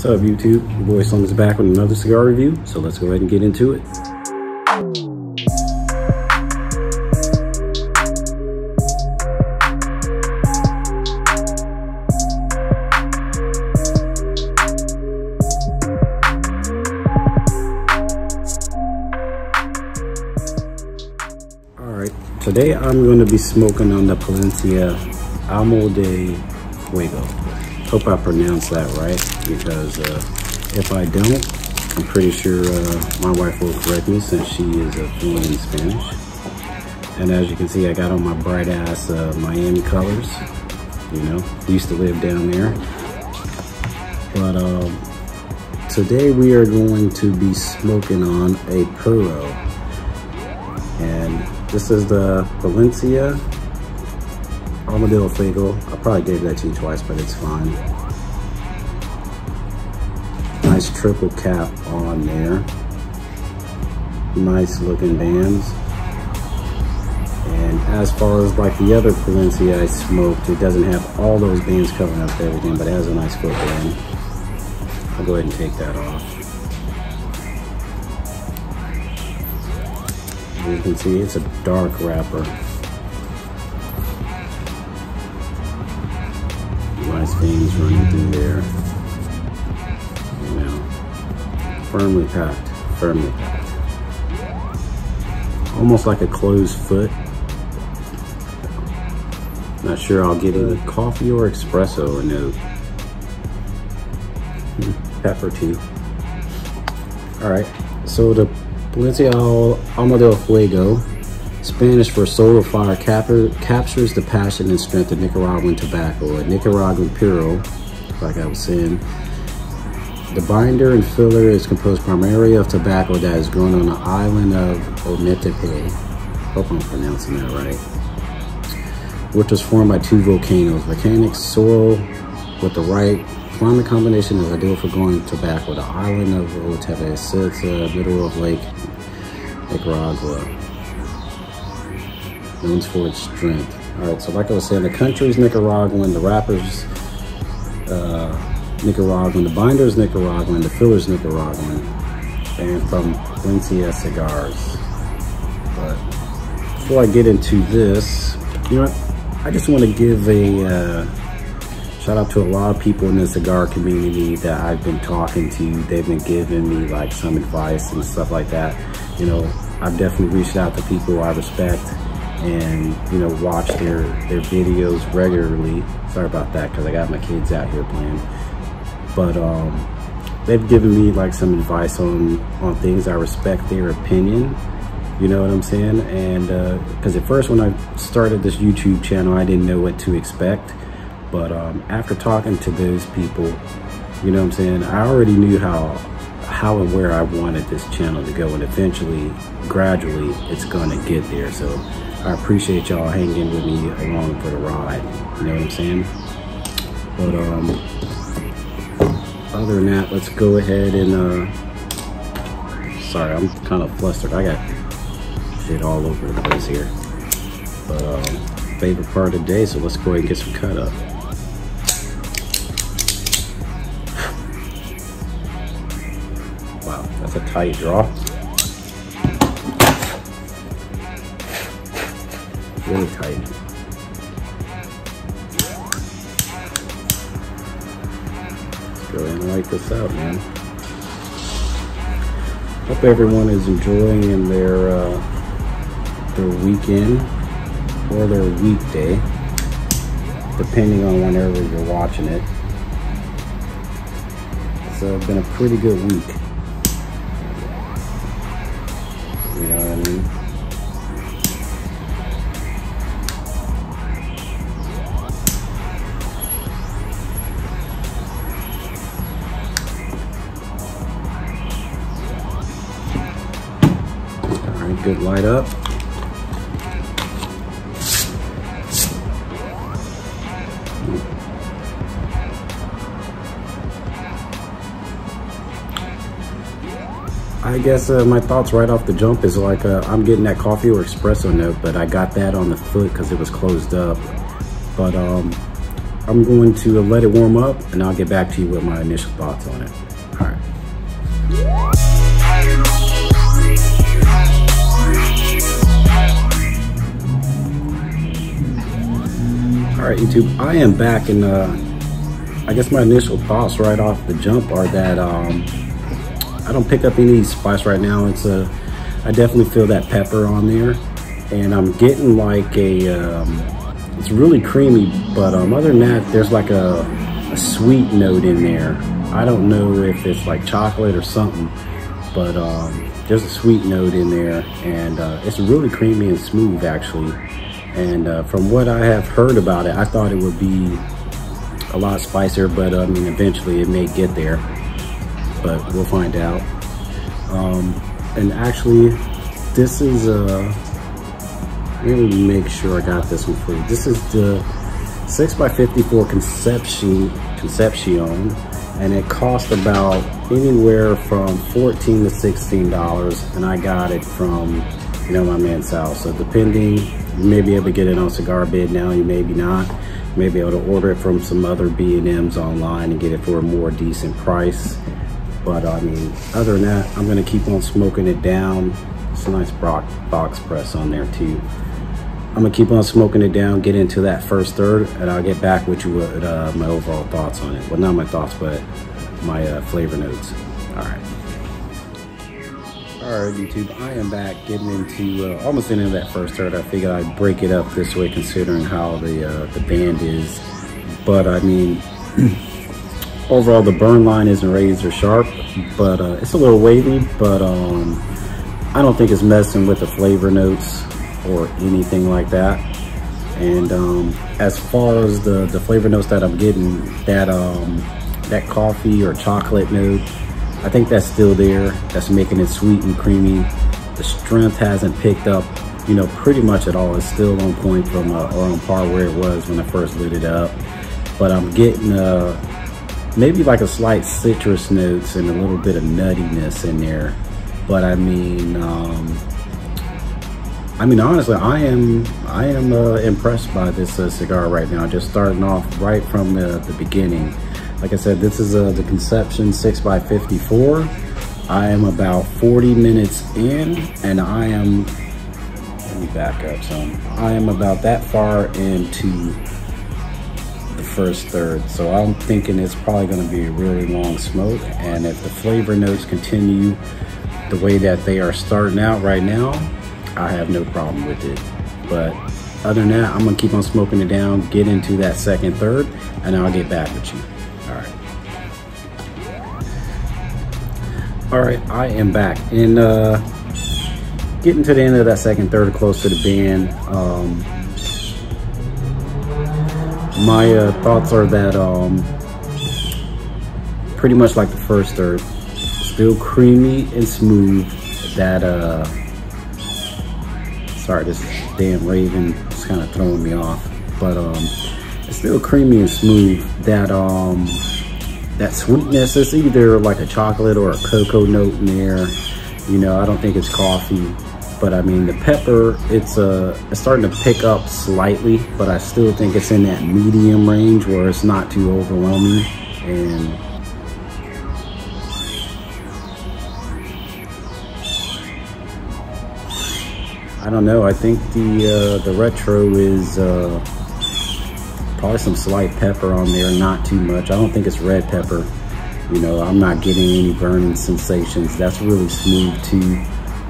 What's up YouTube? Your boy Slim is back with another cigar review, so let's go ahead and get into it. Alright, today I'm going to be smoking on the Plasencia Alma del Fuego. Hope I pronounced that right because uh, if I don't, I'm pretty sure uh, my wife will correct me since she is fluent in Spanish. And as you can see, I got on my bright ass uh, Miami colors. You know, used to live down there. But um, today we are going to be smoking on a Puro. And this is the Plasencia Alma del Fuego. I probably gave that to you twice, but it's fine. Nice triple cap on there. Nice looking bands. And as far as like the other Plasencia I smoked, it doesn't have all those bands covering up everything, but it has a nice foot band. I'll go ahead and take that off. As you can see, it's a dark wrapper. Nice veins running through there. You know, firmly packed, firmly packed. Almost like a closed foot. Not sure I'll get a coffee or espresso note. Pepper tea. All right, so the Plasencia Armadillo Fuego, Spanish for soul of fire, captures the passion and strength of Nicaraguan tobacco, a Nicaraguan puro, like I was saying. The binder and filler is composed primarily of tobacco that is grown on the island of Ometepe. Hope I'm pronouncing that right. Which was formed by two volcanoes. Volcanic soil with the right climate combination is ideal for growing tobacco. The island of Ometepe sits in the middle of Lake Nicaragua, known for its strength. All right, so like I was saying, the country is Nicaraguan, the wrappers uh, Nicaraguan, the binder's Nicaraguan, the filler's Nicaraguan, and from Plasencia Cigars. But before I get into this, you know what? I just want to give a uh, shout out to a lot of people in the cigar community that I've been talking to. They've been giving me like some advice and stuff like that. You know, I've definitely reached out to people I respect and, you know, watch their, their videos regularly. Sorry about that because I got my kids out here playing. But um, they've given me like some advice on, on things. I respect their opinion. You know what I'm saying? And because uh, at first when I started this YouTube channel, I didn't know what to expect. But um, after talking to those people, you know what I'm saying? I already knew how how and where I wanted this channel to go and eventually, gradually, it's gonna get there. So I appreciate y'all hanging with me along for the ride. You know what I'm saying? But um, other than that, let's go ahead and, uh, sorry, I'm kind of flustered. I got shit all over the place here. But um, favorite part of the day, so let's go ahead and get some cut up. Wow, that's a tight draw. Really tight. Let's go and light this out, man. Hope everyone is enjoying in their uh, their weekend or their weekday, depending on whenever you're watching it. It's uh, been a pretty good week. Good light up. I guess uh, my thoughts right off the jump is like uh, I'm getting that coffee or espresso note, but I got that on the foot because it was closed up. But um, I'm going to let it warm up and I'll get back to you with my initial thoughts on it. Right, YouTube, I am back and uh, I guess my initial thoughts right off the jump are that um, I don't pick up any spice right now. It's a, I definitely feel that pepper on there and I'm getting like a, um, it's really creamy, but um, other than that, there's like a, a sweet note in there. I don't know if it's like chocolate or something, but um, there's a sweet note in there and uh, it's really creamy and smooth actually. And uh, from what I have heard about it, I thought it would be a lot spicier, but I mean, eventually it may get there, but we'll find out. Um, and actually, this is, uh, let me make sure I got this one for you. This is the 6x54 Conception, Concepcion, and it cost about anywhere from 14 to $16, and I got it from, you know, my man Sal. So depending you may be able to get it on Cigar Bid now, you maybe not. You may be able to order it from some other B&Ms online and get it for a more decent price. But I mean, other than that, I'm gonna keep on smoking it down. It's a nice box press on there too. I'm gonna keep on smoking it down, get into that first third, and I'll get back with you with uh, my overall thoughts on it. Well, not my thoughts, but my uh, flavor notes. All right. All right, YouTube, I am back getting into, uh, almost into that first third. I figured I'd break it up this way considering how the, uh, the band is. But I mean, overall the burn line isn't razor sharp, but uh, it's a little wavy, but um, I don't think it's messing with the flavor notes or anything like that. And um, as far as the, the flavor notes that I'm getting, that, um, that coffee or chocolate note, I think that's still there. That's making it sweet and creamy. The strength hasn't picked up, you know, pretty much at all. It's still on point from, uh, or on par where it was when I first lit it up. But I'm getting uh, maybe like a slight citrus notes and a little bit of nuttiness in there. But I mean, um, I mean, honestly, I am I am uh, impressed by this uh, cigar right now. Just starting off right from the, the beginning. Like I said, this is uh, the Conception 6x54. I am about 40 minutes in and I am, let me back up some. I am about that far into the first third. So I'm thinking it's probably gonna be a really long smoke. And if the flavor notes continue the way that they are starting out right now, I have no problem with it. But other than that, I'm gonna keep on smoking it down, get into that second third, and I'll get back with you. All right, I am back. And uh, getting to the end of that second third, close to the band, um, my uh, thoughts are that um, pretty much like the first third, still creamy and smooth. That, uh, sorry, this damn Raven is kind of throwing me off. But um, it's still creamy and smooth. That, um, that sweetness. It's either like a chocolate or a cocoa note in there. You know, I don't think it's coffee, but I mean the pepper, it's uh, it's starting to pick up slightly, but I still think it's in that medium range where it's not too overwhelming. And I don't know. I think the uh, the retro is uh, Probably some slight pepper on there, not too much. I don't think it's red pepper. You know, I'm not getting any burning sensations. That's really smooth too.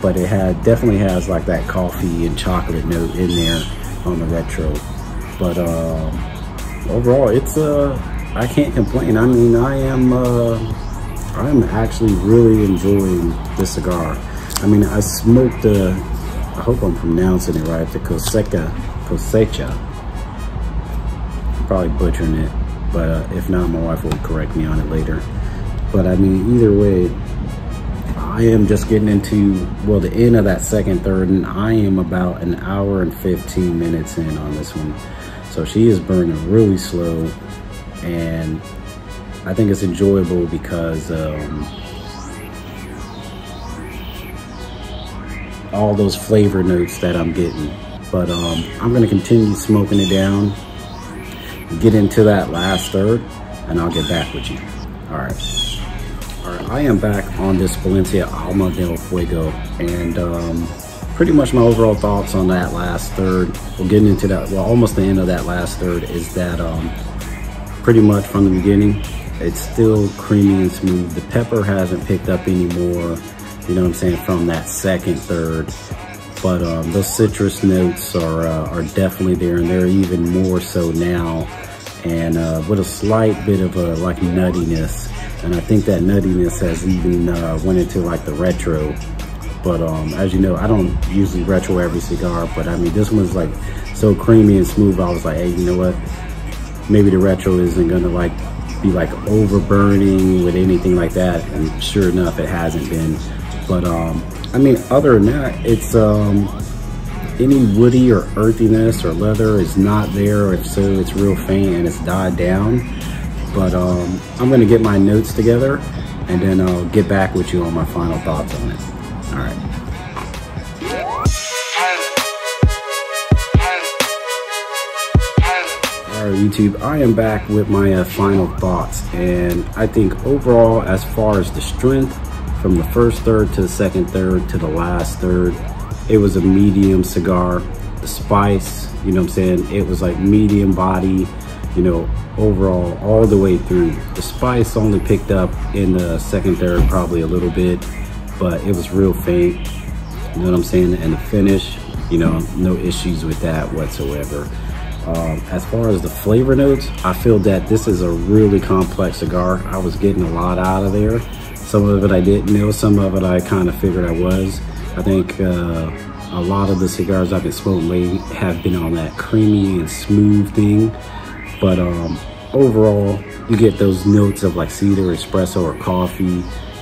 But it had definitely has like that coffee and chocolate note in there on the retro. But uh, overall, it's uh, I can't complain. I mean, I am uh, I am actually really enjoying this cigar. I mean, I smoked the, I hope I'm pronouncing it right, the Cosecha, Cosecha probably butchering it, but uh, if not, my wife will correct me on it later. But I mean, either way, I am just getting into, well, the end of that second third, and I am about an hour and 15 minutes in on this one. So she is burning really slow, and I think it's enjoyable because um, all those flavor notes that I'm getting. But um, I'm gonna continue smoking it down get into that last third and I'll get back with you. All right. All right, I am back on this Plasencia Alma del Fuego and um, pretty much my overall thoughts on that last third. We're getting into that, well, almost the end of that last third is that um, pretty much from the beginning, it's still creamy and smooth. The pepper hasn't picked up anymore, you know what I'm saying, from that second third. But um, those citrus notes are, uh, are definitely there and they're even more so now. And uh, with a slight bit of a like nuttiness. And I think that nuttiness has even uh, went into like the retro. But um, as you know, I don't usually retro every cigar, but I mean, this one's like so creamy and smooth. I was like, hey, you know what? Maybe the retro isn't gonna like be like over burning with anything like that. And sure enough, it hasn't been. But um, I mean, other than that, it's um, any woody or earthiness or leather is not there. If so, it's real faint and it's died down. But um, I'm gonna get my notes together and then I'll get back with you on my final thoughts on it. All right. All right, YouTube, I am back with my uh, final thoughts. And I think overall, as far as the strength, from the first third to the second third to the last third. It was a medium cigar. The spice, you know what I'm saying? It was like medium body, you know, overall all the way through. The spice only picked up in the second third probably a little bit, but it was real faint. You know what I'm saying? And the finish, you know, no issues with that whatsoever. Um, as far as the flavor notes, I feel that this is a really complex cigar. I was getting a lot out of there. Some of it I didn't know, some of it I kind of figured I was. I think uh, a lot of the cigars I've been smoking lately have been on that creamy and smooth thing. But um, overall, you get those notes of like cedar, espresso, or coffee,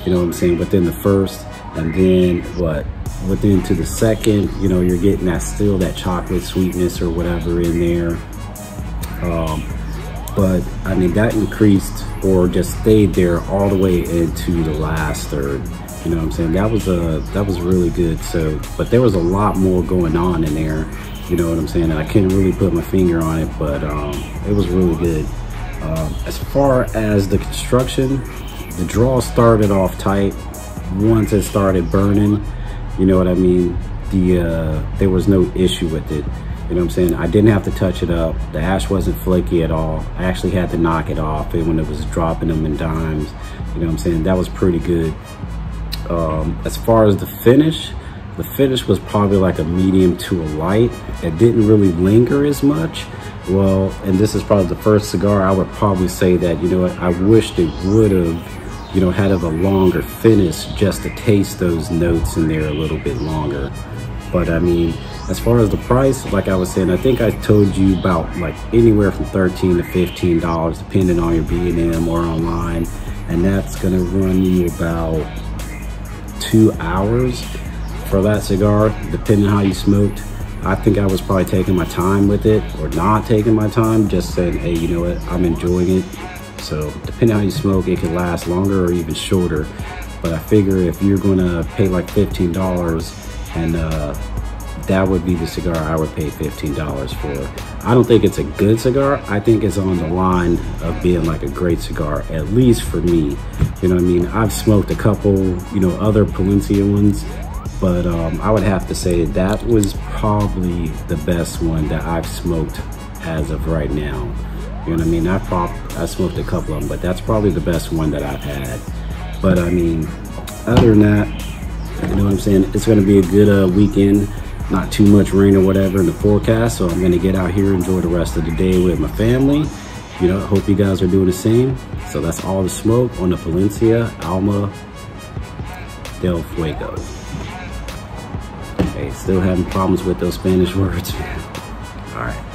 you know what I'm saying, within the first. And then what, within to the second, you know, you're getting that still that chocolate sweetness or whatever in there. Um, but I mean, that increased or just stayed there all the way into the last third. You know what I'm saying? That was a that was really good. So, but there was a lot more going on in there. You know what I'm saying? And I couldn't really put my finger on it, but um, it was really good. Um, as far as the construction, the draw started off tight. Once it started burning, you know what I mean? The uh, there was no issue with it. You know what I'm saying? I didn't have to touch it up. The ash wasn't flaky at all. I actually had to knock it off when it was dropping them in dimes. You know what I'm saying? That was pretty good. Um, as far as the finish, the finish was probably like a medium to a light. It didn't really linger as much. Well, and this is probably the first cigar I would probably say that, you know what, I wished it would have, you know, had a longer finish just to taste those notes in there a little bit longer. But I mean, as far as the price, like I was saying, I think I told you about like anywhere from 13 to $15, depending on your B&M or online. And that's gonna run you about two hours for that cigar, depending how you smoked. I think I was probably taking my time with it or not taking my time, just saying, hey, you know what, I'm enjoying it. So depending how you smoke, it could last longer or even shorter. But I figure if you're gonna pay like $15 and uh, that would be the cigar I would pay $15 for. I don't think it's a good cigar. I think it's on the line of being like a great cigar, at least for me. You know what I mean? I've smoked a couple, you know, other Plasencia ones, but um, I would have to say that was probably the best one that I've smoked as of right now. You know what I mean? I've I smoked a couple of them, but that's probably the best one that I've had. But I mean, other than that, you know what I'm saying? It's gonna be a good uh, weekend not too much rain or whatever in the forecast. So I'm gonna get out here, enjoy the rest of the day with my family. You know, hope you guys are doing the same. So that's all the smoke on the Plasencia Alma del Fuego. Hey, still having problems with those Spanish words, man. All right.